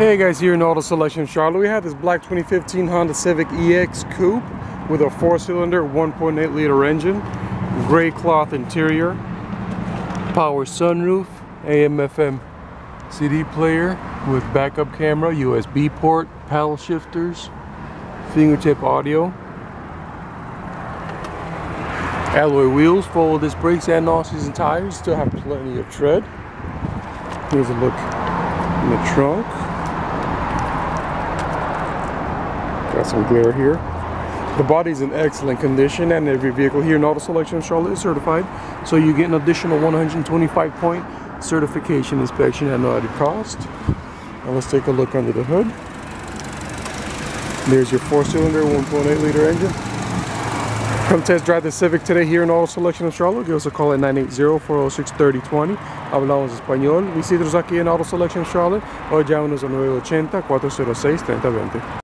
Hey guys, here in Auto Selection Charlotte, we have this black 2015 Honda Civic EX Coupe with a four-cylinder 1.8 liter engine, gray cloth interior, power sunroof, AM/FM CD player with backup camera, USB port, paddle shifters, fingertip audio, alloy wheels, full disc brakes and all-season tires, still have plenty of tread. Here's a look in the trunk. Got some glare here. The body is in excellent condition and every vehicle here in Auto Selection Charlotte is certified. So you get an additional 125 point certification inspection at no added cost. Now let's take a look under the hood. There's your four cylinder 1.8 liter engine. Come test drive the Civic today here in Auto Selection of Charlotte. Give us a call at 980-406-3020. Hablamos español. Visítanos aquí en Auto Selection Charlotte o llámanos al 980-406-3020.